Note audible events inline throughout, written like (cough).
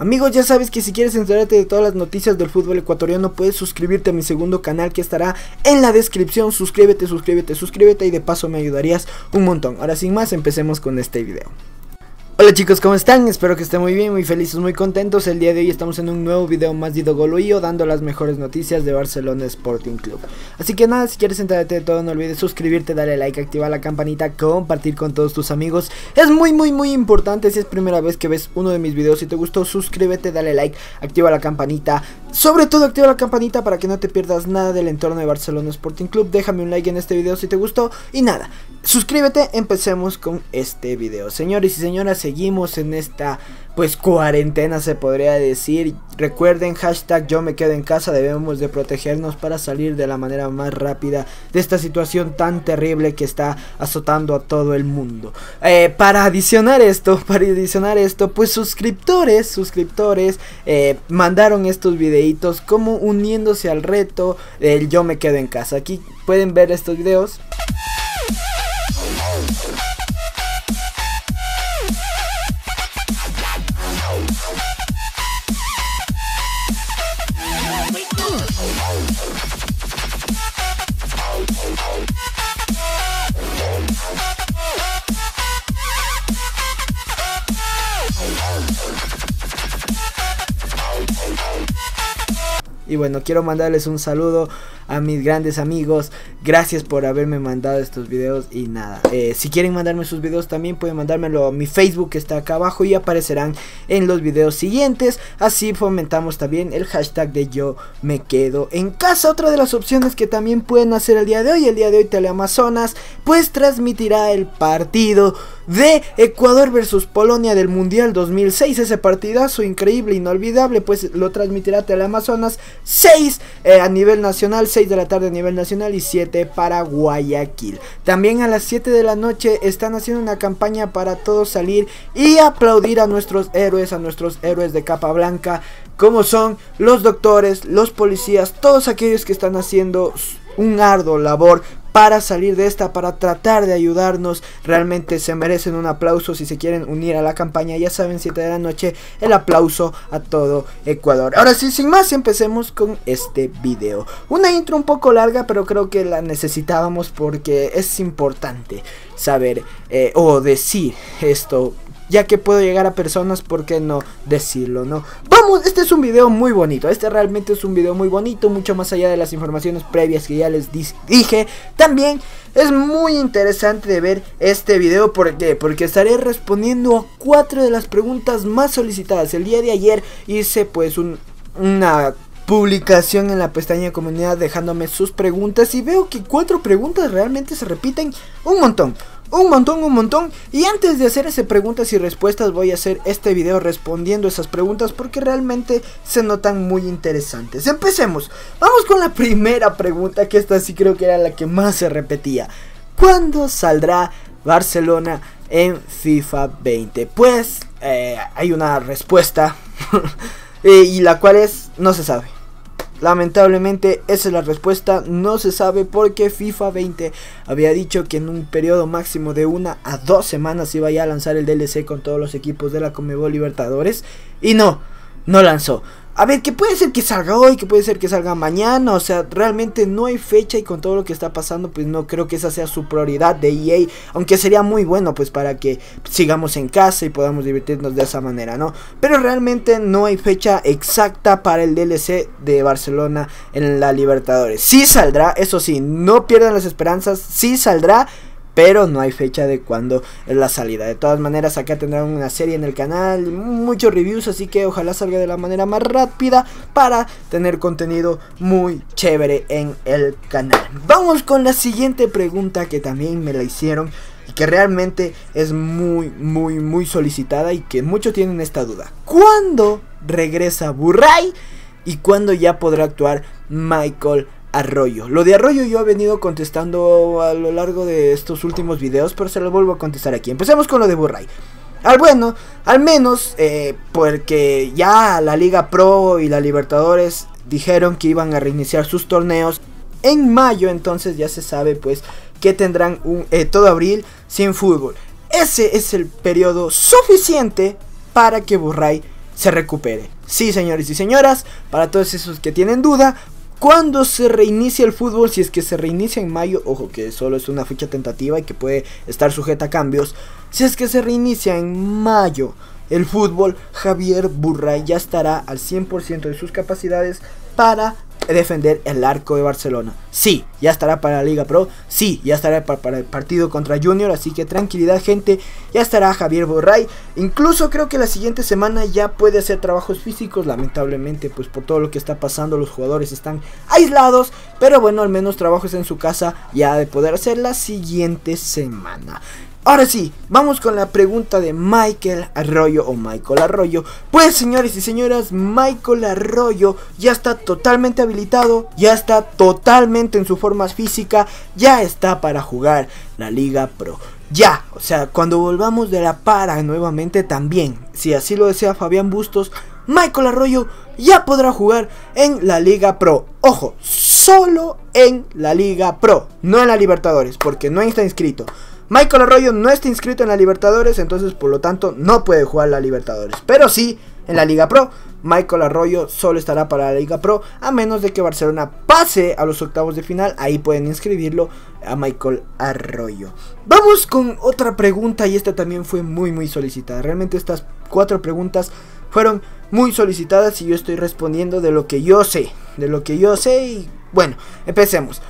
Amigos, ya sabes que si quieres enterarte de todas las noticias del fútbol ecuatoriano, puedes suscribirte a mi segundo canal que estará en la descripción. Suscríbete, suscríbete, suscríbete y de paso me ayudarías un montón. Ahora sin más, empecemos con este video. Hola chicos, ¿cómo están? Espero que estén muy bien, muy felices, muy contentos. El día de hoy estamos en un nuevo video más de Goloio dando las mejores noticias de Barcelona Sporting Club. Así que nada, si quieres enterarte de todo, no olvides suscribirte, darle like, activar la campanita, compartir con todos tus amigos. Es muy, muy, muy importante. Si es primera vez que ves uno de mis videos, si te gustó, suscríbete, dale like, activa la campanita. Sobre todo, activa la campanita para que no te pierdas nada del entorno de Barcelona Sporting Club. Déjame un like en este video si te gustó. Y nada, suscríbete, empecemos con este video. Señores y señoras, seguimos en esta pues cuarentena se podría decir. Recuerden hashtag yo me quedo en casa, debemos de protegernos para salir de la manera más rápida de esta situación tan terrible que está azotando a todo el mundo. Eh, para adicionar esto, (laughs) para adicionar esto, pues suscriptores, suscriptores eh, mandaron estos como uniéndose al reto del yo me quedo en casa. Aquí pueden ver estos videos. Y bueno, quiero mandarles un saludo a mis grandes amigos. Gracias por haberme mandado estos videos. Y nada, eh, si quieren mandarme sus videos también pueden mandármelo a mi Facebook que está acá abajo y aparecerán en los videos siguientes. Así fomentamos también el hashtag de yo me quedo en casa. Otra de las opciones que también pueden hacer el día de hoy. El día de hoy Teleamazonas pues transmitirá el partido de Ecuador versus Polonia del Mundial 2006. Ese partidazo increíble, inolvidable, pues lo transmitirá Teleamazonas 6 eh, a nivel nacional, 6 de la tarde a nivel nacional y 7 para Guayaquil. También a las 7 de la noche están haciendo una campaña para todos salir y aplaudir a nuestros héroes, a nuestros héroes de capa blanca, como son los doctores, los policías, todos aquellos que están haciendo un arduo labor para salir de esta, para tratar de ayudarnos. Realmente se merecen un aplauso si se quieren unir a la campaña. Ya saben, 7 de la noche, el aplauso a todo Ecuador. Ahora sí, sin más, empecemos con este video. Una intro un poco larga, pero creo que la necesitábamos porque es importante saber eh, o decir esto ya que puedo llegar a personas, ¿por qué no decirlo, no? Vamos, este es un video muy bonito, este realmente es un video muy bonito, mucho más allá de las informaciones previas que ya les dije. También es muy interesante de ver este video, ¿por qué? Porque estaré respondiendo a cuatro de las preguntas más solicitadas. El día de ayer hice pues una publicación en la pestaña comunidad dejándome sus preguntas y veo que cuatro preguntas realmente se repiten un montón. Un montón, un montón. Y antes de hacer esas preguntas y respuestas voy a hacer este video respondiendo esas preguntas porque realmente se notan muy interesantes. Empecemos. Vamos con la primera pregunta que esta sí creo que era la que más se repetía. ¿Cuándo saldrá Barcelona en FIFA 20? Pues eh, hay una respuesta (laughs) eh, y la cual es no se sabe. Lamentablemente esa es la respuesta, no se sabe porque FIFA 20 había dicho que en un periodo máximo de una a dos semanas iba ya a lanzar el DLC con todos los equipos de la Comebol Libertadores y no, no lanzó. A ver, que puede ser que salga hoy, que puede ser que salga mañana, o sea, realmente no hay fecha y con todo lo que está pasando, pues no creo que esa sea su prioridad de EA, aunque sería muy bueno pues para que sigamos en casa y podamos divertirnos de esa manera, ¿no? Pero realmente no hay fecha exacta para el DLC de Barcelona en la Libertadores. Sí saldrá, eso sí, no pierdan las esperanzas, sí saldrá pero no hay fecha de cuándo es la salida. De todas maneras, acá tendrán una serie en el canal, muchos reviews, así que ojalá salga de la manera más rápida para tener contenido muy chévere en el canal. Vamos con la siguiente pregunta que también me la hicieron y que realmente es muy, muy, muy solicitada y que muchos tienen esta duda. ¿Cuándo regresa Burray y cuándo ya podrá actuar Michael Arroyo. Lo de Arroyo yo he venido contestando a lo largo de estos últimos videos, pero se lo vuelvo a contestar aquí. Empecemos con lo de Burray. Al bueno, al menos eh, porque ya la Liga Pro y la Libertadores dijeron que iban a reiniciar sus torneos en mayo, entonces ya se sabe pues que tendrán un, eh, todo abril sin fútbol. Ese es el periodo suficiente para que Burray se recupere. Sí, señores y señoras, para todos esos que tienen duda, cuando se reinicia el fútbol, si es que se reinicia en mayo, ojo que solo es una fecha tentativa y que puede estar sujeta a cambios, si es que se reinicia en mayo el fútbol, Javier Burray ya estará al 100% de sus capacidades para defender el arco de Barcelona. Sí, ya estará para la Liga Pro. Sí, ya estará para, el partido contra Junior. Así que tranquilidad, gente. Ya estará Javier Borray. Incluso creo que la siguiente semana ya puede hacer trabajos físicos. Lamentablemente, pues por todo lo que está pasando, los jugadores están aislados. Pero bueno, al menos trabajos en su casa ya de poder hacer la siguiente semana. Ahora sí, vamos con la pregunta de Michael Arroyo o Michael Arroyo. Pues señores y señoras, Michael Arroyo ya está totalmente habilitado, ya está totalmente en su forma física, ya está para jugar la Liga Pro. Ya, o sea, cuando volvamos de la para nuevamente también, si así lo desea Fabián Bustos, Michael Arroyo ya podrá jugar en la Liga Pro. Ojo, solo en la Liga Pro, no en la Libertadores, porque no está inscrito. Michael Arroyo no está inscrito en la Libertadores, entonces por lo tanto no puede jugar la Libertadores. Pero sí en la Liga Pro. Michael Arroyo solo estará para la Liga Pro, a menos de que Barcelona pase a los octavos de final. Ahí pueden inscribirlo a Michael Arroyo. Vamos con otra pregunta y esta también fue muy muy solicitada. Realmente estas cuatro preguntas fueron muy solicitadas y yo estoy respondiendo de lo que yo sé. De lo que yo sé y bueno, empecemos.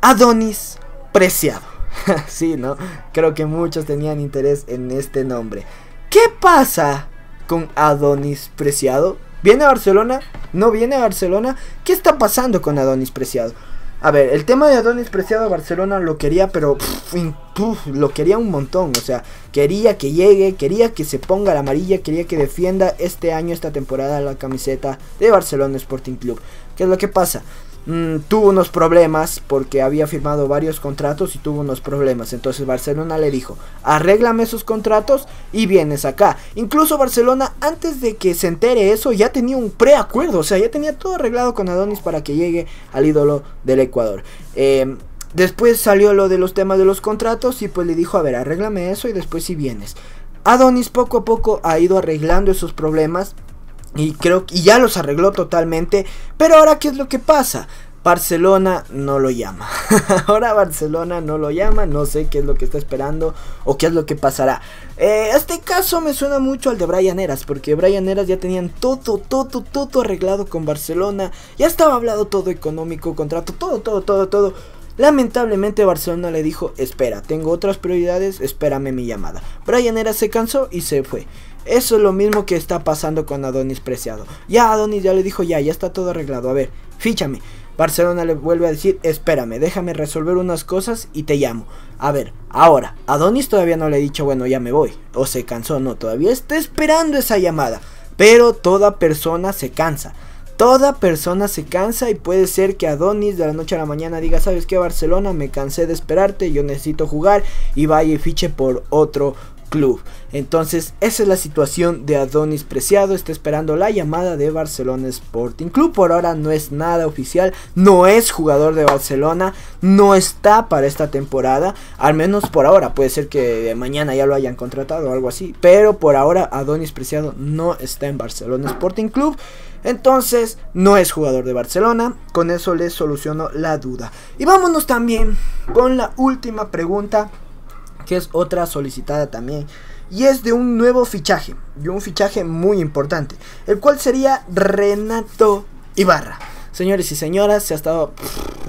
Adonis Preciado. (laughs) sí, ¿no? Creo que muchos tenían interés en este nombre. ¿Qué pasa con Adonis Preciado? ¿Viene a Barcelona? ¿No viene a Barcelona? ¿Qué está pasando con Adonis Preciado? A ver, el tema de Adonis Preciado a Barcelona lo quería, pero lo quería un montón. O sea, quería que llegue, quería que se ponga la amarilla, quería que defienda este año, esta temporada, la camiseta de Barcelona Sporting Club. ¿Qué es lo que pasa? Mm, tuvo unos problemas porque había firmado varios contratos y tuvo unos problemas. Entonces Barcelona le dijo, arréglame esos contratos y vienes acá. Incluso Barcelona antes de que se entere eso ya tenía un preacuerdo, o sea, ya tenía todo arreglado con Adonis para que llegue al ídolo del Ecuador. Em, después salió lo de los temas de los contratos y pues le dijo, a ver, arréglame eso y después si vienes. Adonis poco a poco ha ido arreglando esos problemas y creo que ya los arregló totalmente. Pero ahora, ¿qué es lo que pasa? Barcelona no lo llama. (laughs) Ahora Barcelona no lo llama. No sé qué es lo que está esperando o qué es lo que pasará. Eh, este caso me suena mucho al de Brian Eras. Porque Brian Eras ya tenían todo, todo, todo arreglado con Barcelona. Ya estaba hablado todo económico, contrato, todo, todo, todo, todo. Lamentablemente Barcelona le dijo, espera, tengo otras prioridades, espérame mi llamada. Brian Eras se cansó y se fue. Eso es lo mismo que está pasando con Adonis Preciado. Ya Adonis ya le dijo, ya, ya está todo arreglado. A ver, fíchame. Barcelona le vuelve a decir, espérame, déjame resolver unas cosas y te llamo. A ver, ahora, Adonis todavía no le ha dicho, bueno, ya me voy. O se cansó, no, todavía está esperando esa llamada. Pero toda persona se cansa. Toda persona se cansa y puede ser que Adonis de la noche a la mañana diga, ¿sabes qué, Barcelona? Me cansé de esperarte, yo necesito jugar y vaya y fiche por otro club. Entonces, esa es la situación de Adonis Preciado. Está esperando la llamada de Barcelona Sporting Club. Por ahora no es nada oficial. No es jugador de Barcelona. No está para esta temporada. Al menos por ahora. Puede ser que mañana ya lo hayan contratado o algo así. Pero por ahora Adonis Preciado no está en Barcelona Sporting Club. Entonces, no es jugador de Barcelona. Con eso les soluciono la duda. Y vámonos también con la última pregunta que es otra solicitada también. Y es de un nuevo fichaje, de un fichaje muy importante, el cual sería Renato Ibarra. Señores y señoras, se ha estado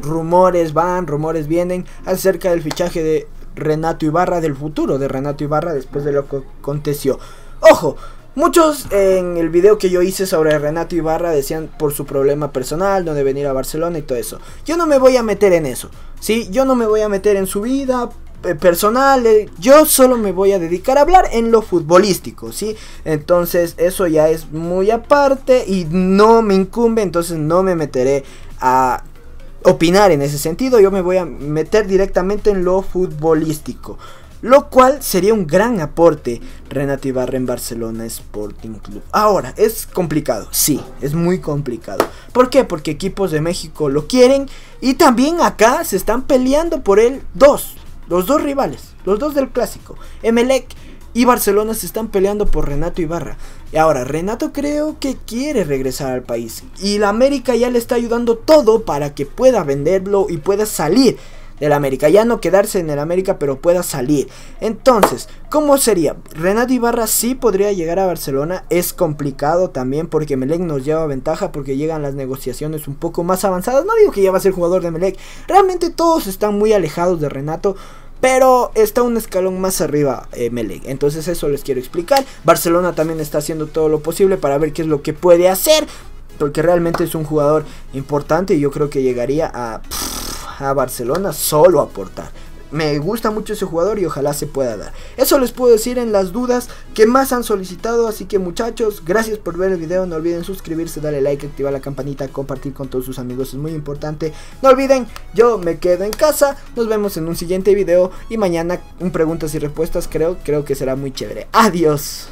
rumores van, rumores vienen acerca del fichaje de Renato Ibarra, del futuro de Renato Ibarra después de lo que aconteció. Ojo, Muchos en el video que yo hice sobre Renato Ibarra decían por su problema personal, no de venir a Barcelona y todo eso. Yo no me voy a meter en eso, ¿sí? Yo no me voy a meter en su vida personal, eh, yo solo me voy a dedicar a hablar en lo futbolístico, ¿sí? Entonces eso ya es muy aparte y no me incumbe, entonces no me meteré a opinar en ese sentido, yo me voy a meter directamente en lo futbolístico. Lo cual sería un gran aporte Renato Ibarra en Barcelona Sporting Club. Ahora, es complicado, sí, es muy complicado. ¿Por qué? Porque equipos de México lo quieren y también acá se están peleando por él dos. Los dos rivales, los dos del clásico, Emelec y Barcelona se están peleando por Renato Ibarra. Y ahora, Renato creo que quiere regresar al país. Y la América ya le está ayudando todo para que pueda venderlo y pueda salir del América. Ya no quedarse en el América, pero pueda salir. Entonces, ¿cómo sería? Renato Ibarra sí podría llegar a Barcelona. Es complicado también porque Melec nos lleva ventaja porque llegan las negociaciones un poco más avanzadas. No digo que ya va a ser jugador de Melec. Realmente todos están muy alejados de Renato. Pero está un escalón más arriba eh, Melec. Entonces eso les quiero explicar. Barcelona también está haciendo todo lo posible para ver qué es lo que puede hacer. Porque realmente es un jugador importante y yo creo que llegaría a a Barcelona solo aportar. Me gusta mucho ese jugador y ojalá se pueda dar. Eso les puedo decir en las dudas que más han solicitado. Así que muchachos, gracias por ver el video. No olviden suscribirse, darle like, activar la campanita, compartir con todos sus amigos. Es muy importante. No olviden, yo me quedo en casa. Nos vemos en un siguiente video. Y mañana un preguntas y respuestas creo, creo que será muy chévere. Adiós.